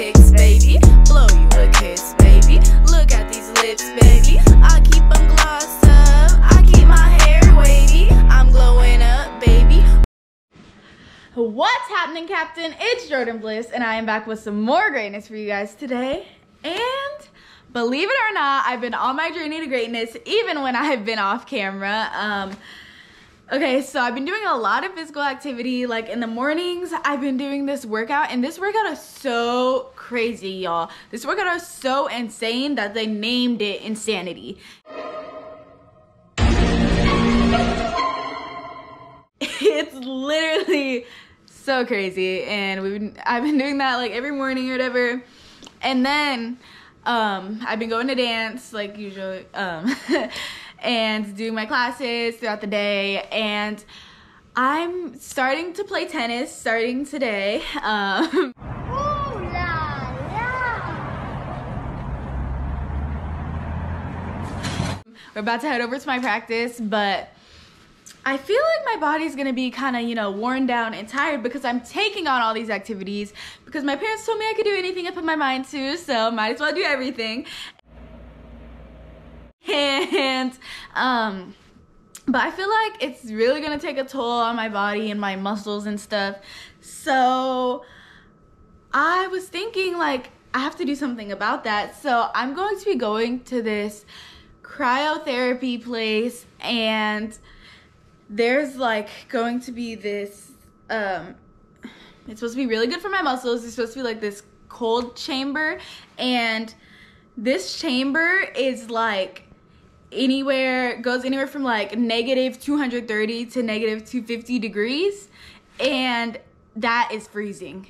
kicks, baby. Blow you a kiss, baby. Look at these lips, baby. I keep them up. I keep my hair wavy. I'm glowing up, baby. What's happening, Captain? It's Jordan Bliss, and I am back with some more greatness for you guys today. And believe it or not, I've been on my journey to greatness even when I've been off camera. Um, okay, so I've been doing a lot of physical activity. Like in the mornings, I've been doing this workout, and this workout is so crazy, y'all. This workout is so insane that they named it Insanity. it's literally so crazy and we've been I've been doing that like every morning or whatever and then um I've been going to dance like usually um and do my classes throughout the day. And I'm starting to play tennis starting today. Um we're about to head over to my practice but I feel like my body's gonna be kind of, you know, worn down and tired because I'm taking on all these activities because my parents told me I could do anything I put my mind to, so might as well do everything. And, um, but I feel like it's really gonna take a toll on my body and my muscles and stuff. So I was thinking, like, I have to do something about that. So I'm going to be going to this cryotherapy place and there's like going to be this um it's supposed to be really good for my muscles it's supposed to be like this cold chamber and this chamber is like anywhere goes anywhere from like negative 230 to negative 250 degrees and that is freezing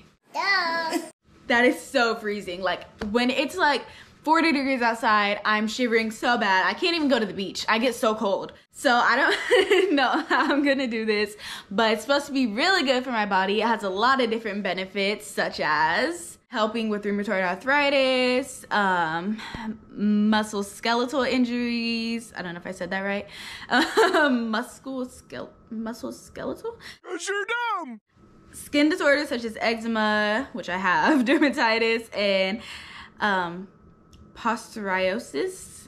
that is so freezing like when it's like 40 degrees outside. I'm shivering so bad. I can't even go to the beach. I get so cold. So I don't know how I'm gonna do this, but it's supposed to be really good for my body. It has a lot of different benefits, such as helping with rheumatoid arthritis, um, muscle skeletal injuries. I don't know if I said that right. Um, muscle, skele- muscle skeletal? Sure dumb. Skin disorders such as eczema, which I have, dermatitis, and um, psoriasis.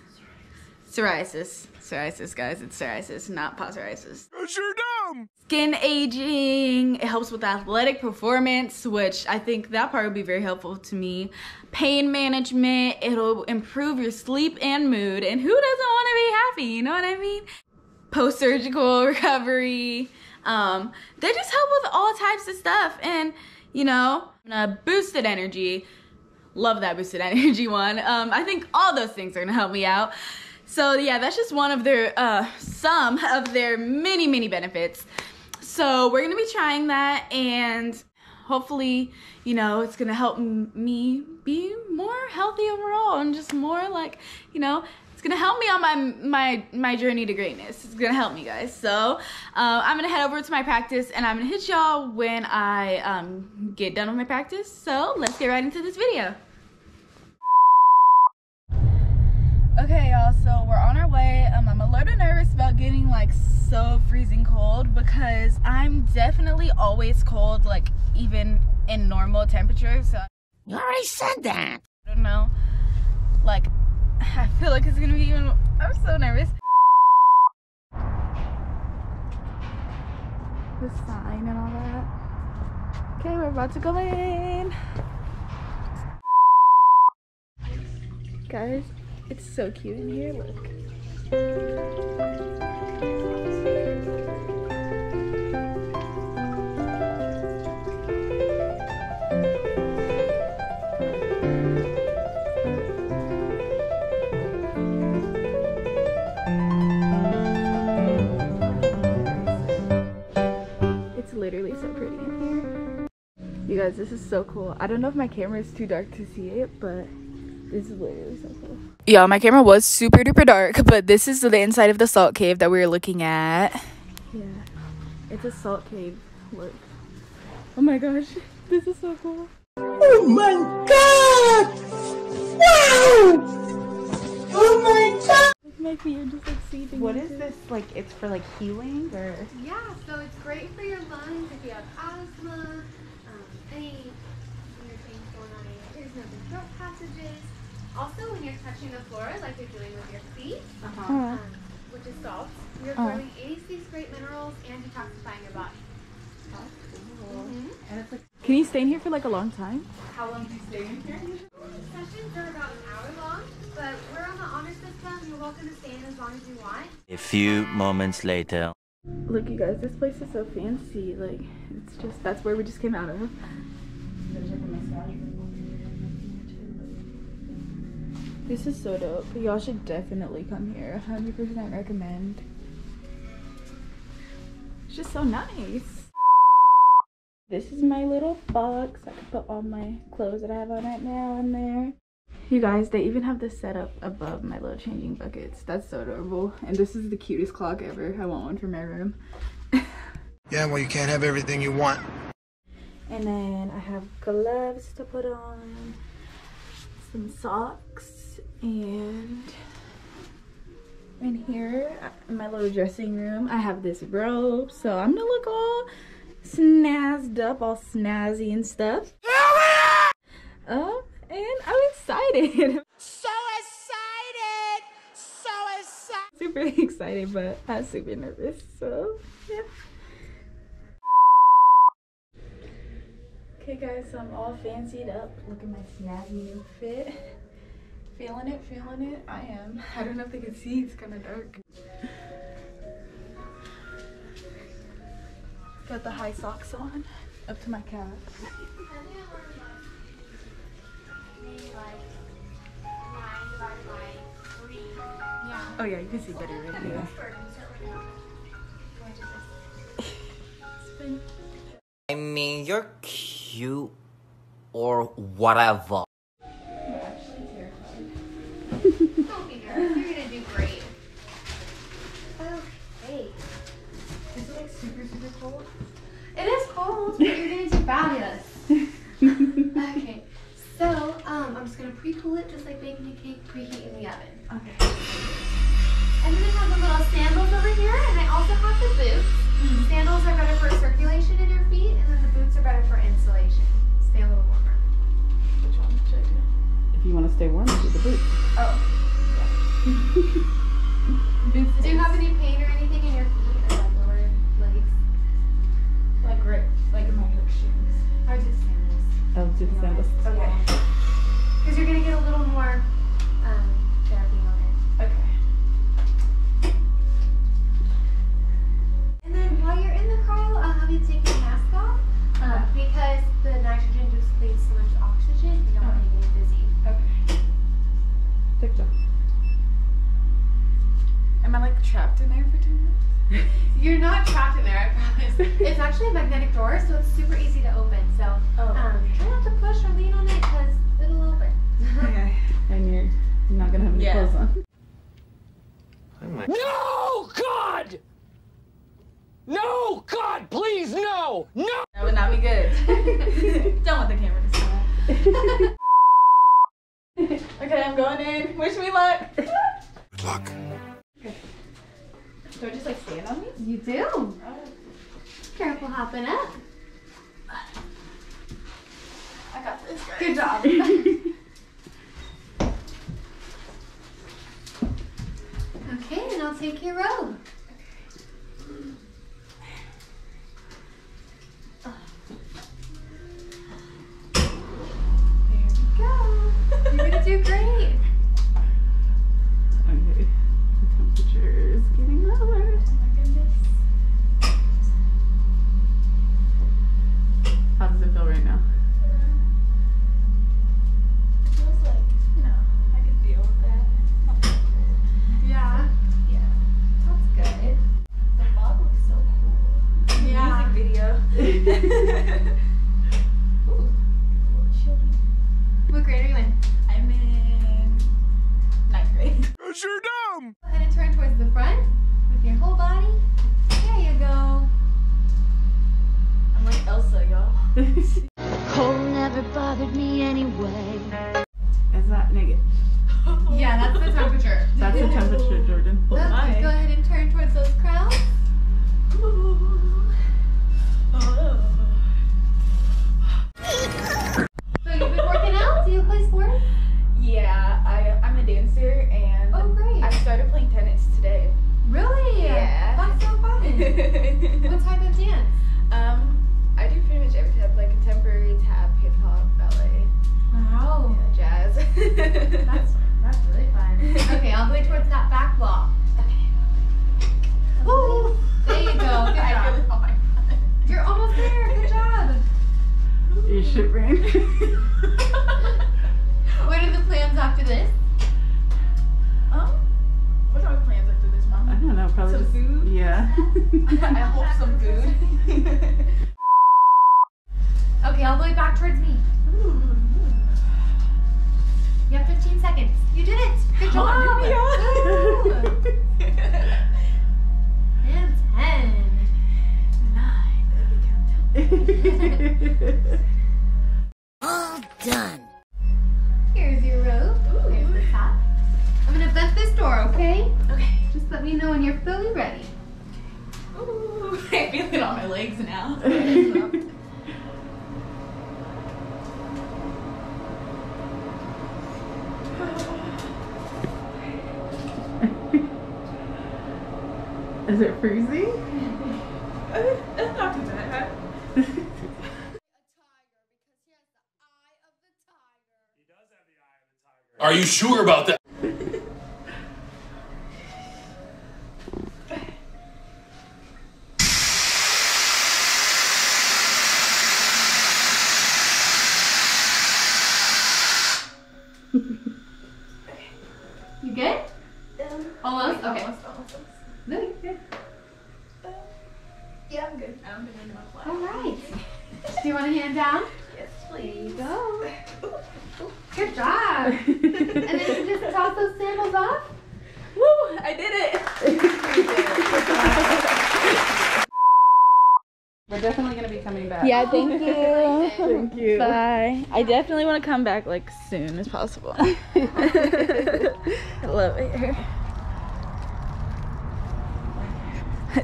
Psoriasis. Psoriasis, guys. It's psoriasis, not psoriasis. Sure dumb. Skin aging. It helps with athletic performance, which I think that part would be very helpful to me. Pain management. It'll improve your sleep and mood. And who doesn't want to be happy? You know what I mean? Post surgical recovery. Um, they just help with all types of stuff. And, you know, boosted energy love that boosted energy one um i think all those things are gonna help me out so yeah that's just one of their uh some of their many many benefits. So we're gonna be trying that and hopefully you know it's gonna help me be more healthy overall and just more like you know it's gonna help me on my my my journey to greatness. It's gonna help me guys. So uh, i'm gonna head over to my practice and i'm gonna hit y'all when i um, get done with my practice. So let's get right into this video okay y'all so we're on our way um, i'm a little nervous about getting like so freezing cold because i'm definitely always cold like even in normal temperatures so You already said that. I don't know. Like, I feel like it's gonna be even. I'm so nervous. The sign and all that. Okay, we're about to go in. Guys, it's so cute in here. Look. It's literally so pretty in here. You guys, this is so cool. I don't know if my camera is too dark to see it, but this is literally so cool. Yeah, my camera was super duper dark, but this is the inside of the salt cave that we were looking at. Yeah, it's a salt cave. Look. Oh my gosh, this is so cool. Oh my god! Wow! Oh my god! My feet are just like seeping. What into is this like? It's for like healing or? Yeah, so it's great for your lungs if you have asthma, um, any your things going on There's no throat passages. Also, when you're touching the floor, like you're doing with your feet, Uh-huh. um, which is salt, you're Uh. absorbing 86 great minerals and detoxifying your body. Mhm. Can you stay in here for like a long time? How long do you stay in here? Sessions are about an hour long, but we're on the honor system. You're welcome to stay in as long as you want. A few moments later. Look, you guys, this place is so fancy. Like, it's just that's where we just came out of. This is so dope. Y'all should definitely come here. 100% recommend. It's just so nice. This is my little box. I can put all my clothes that I have on right now in there. You guys, they even have this set up above my little changing buckets. That's so adorable. And this is the cutest clock ever. I want one for my room. Yeah, well, you can't have everything you want. And then I have gloves to put on, some socks, and in here, in my little dressing room, I have this robe. So I'm gonna look all snazzed up, all snazzy and stuff. Um, and I'm excited. So excited! So excited! super excited, but I'm super nervous. So, yeah. Okay, guys, so I'm all fancied up. Look at my snazzy new fit. Feeling it, feeling it. I am. I don't know if they can see, it's kind of dark. Got the high socks on, up to my calves. Oh, yeah, you can see better right here. I mean, you're cute or whatever. Don't be nervous. You're gonna do great. Okay. Is it like super, super cold? It is cold, but you're gonna do fabulous. okay. So, um, I'm just gonna pre-cool it just like baking a cake, preheat in the oven. Okay. And then I have the little sandals over here, and I also have the boots. Mm-hmm. Sandals are better for circulation in your feet, and then the boots are better for insulation. Stay a little warmer. Which one should I do? If you want to stay warm, do the boots. Oh. Boots Do you have any pain or anything in your feet or like lower legs? like right, like in my like shoes? Or just sandals? Oh, do the sandals. Okay. Because you're gonna get a little more Oh no, God! No, God, please, no! No! That would not be good. Don't want the camera to see that. okay, I'm going in. Wish me luck. Good luck. Do I just like stand on these? You do. Oh. Careful hopping up. I got this. Good job. okay, and I'll take your robe. There we go. You're gonna do great. Okay. The temperature is getting lower. Oh my goodness. How does it feel right now? Feels like, you know, I could deal with that. Yeah. Yeah. That's good. The fog looks so cool. Yeah. Music video. Ooh, a little chilly. What grade are you in? I'm in ninth grade. Cause you're dumb! Go ahead and turn towards the front with your whole body. There you go. I'm like Elsa, y'all. Cold never bothered me anyway. Is that negative? Yeah, that's the temperature. That's the temperature, Jordan. Okay, my. go ahead and turn towards those crowns. Should. What are the plans after this? Freezing? It's not too bad. Are you sure about that? Yeah, thank you. Thank you. Bye. I definitely want to come back like soon as possible. I love it here.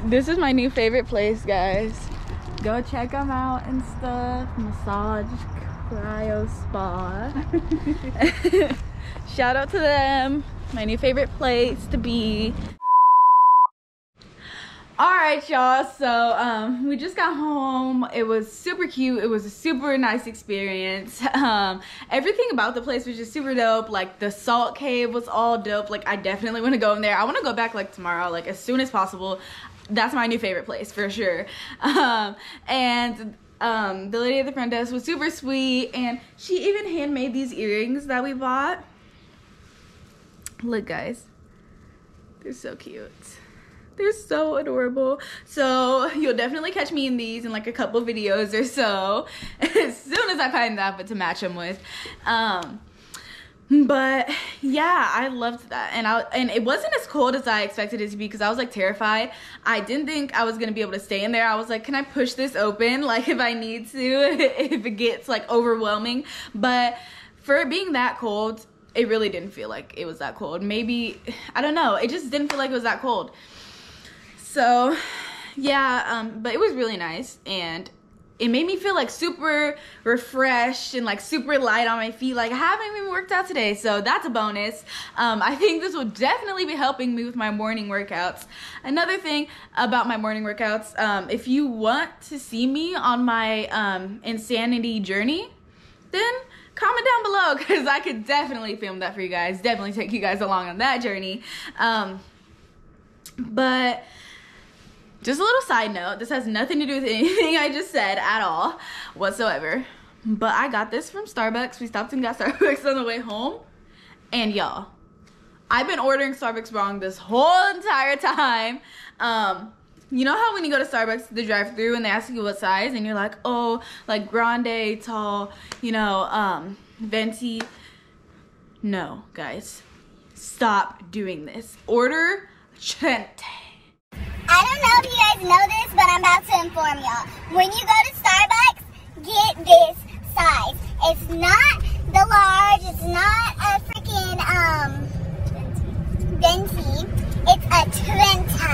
This is my new favorite place, guys. Go check them out and stuff. Massage, cryo spa. Shout out to them. My new favorite place to be. All right, y'all. So um, we just got home. It was super cute. It was a super nice experience. Um, everything about the place was just super dope. Like the salt cave was all dope. Like I definitely want to go in there. I want to go back like tomorrow, like as soon as possible. That's my new favorite place for sure. Um, and um, the lady at the front desk was super sweet, and she even handmade these earrings that we bought. Look, guys, they're so cute. They're so adorable. So you'll definitely catch me in these in like a couple videos or so as soon as I find the outfit to match them with. Um, but yeah, I loved that, and I and it wasn't as cold as I expected it to be because I was like terrified. I didn't think I was gonna be able to stay in there. I was like, can I push this open, like if I need to, if it gets like overwhelming. But for it being that cold, it really didn't feel like it was that cold. Maybe I don't know. It just didn't feel like it was that cold. So, yeah, um, but it was really nice and it made me feel like super refreshed and like super light on my feet. Like I haven't even worked out today, so that's a bonus. Um, I think this will definitely be helping me with my morning workouts. Another thing about my morning workouts, um, if you want to see me on my um, insanity journey, then comment down below because I could definitely film that for you guys. Definitely take you guys along on that journey. Um, but just a little side note this has nothing to do with anything I just said at all whatsoever. But I got this from Starbucks. We stopped and got Starbucks on the way home. And y'all, I've been ordering Starbucks wrong this whole entire time. Um, you know how when you go to Starbucks, the drive-through, and they ask you what size, and you're like, oh, like grande, tall, you know, um, venti. No, guys, stop doing this. Order Trenta. I don't know if you guys know this, but I'm about to inform y'all. When you go to Starbucks, get this size. It's not the large. It's not a freaking um venti. It's a Trenta.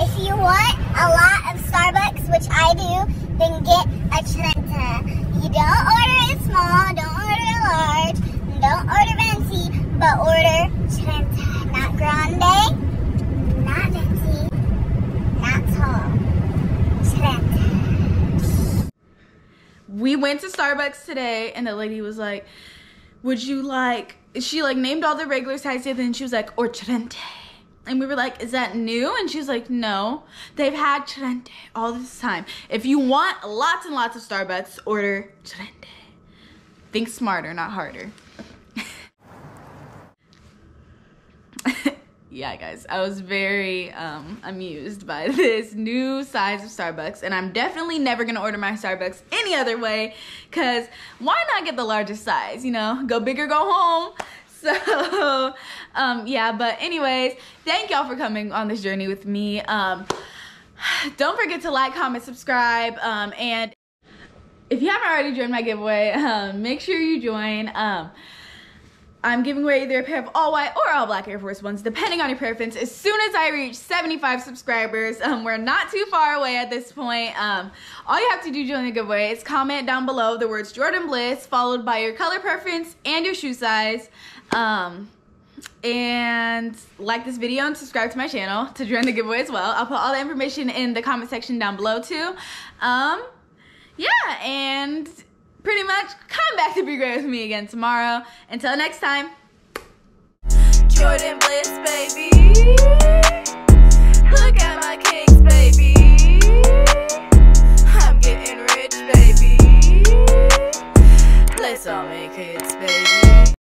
If you want a lot of Starbucks, which I do, then get a Trenta. You don't order it small. Don't order it large. Don't order venti, but order Trenta. Not grande. we went to Starbucks today and the lady was like, would you like, she like named all the regular sizes and then she was like, or Trenta. And we were like, is that new? And she was like, no, they've had Trenta all this time. If you want lots and lots of Starbucks, order Trenta. Think smarter, not harder. yeah, guys, I was very um, amused by this new size of Starbucks, and I'm definitely never gonna order my Starbucks any other way. Cause why not get the largest size? You know, go big or go home. So, um, yeah. But anyways, thank y'all for coming on this journey with me. Um, don't forget to like, comment, subscribe, um, and if you haven't already joined my giveaway, um, make sure you join. I'm giving away either a pair of all white or all black Air Force Ones, depending on your preference. As soon as I reach 75 subscribers, um, we're not too far away at this point. Um, all you have to do to join the giveaway is comment down below the words Jordan Bliss, followed by your color preference and your shoe size. Um, and like this video and subscribe to my channel to join the giveaway as well. I'll put all the information in the comment section down below too. Um, yeah, and pretty much come back to be great with me again tomorrow. Until next time. Jordan Bliss, baby. Look at my baby. I'm getting rich, baby. Let's all make hits.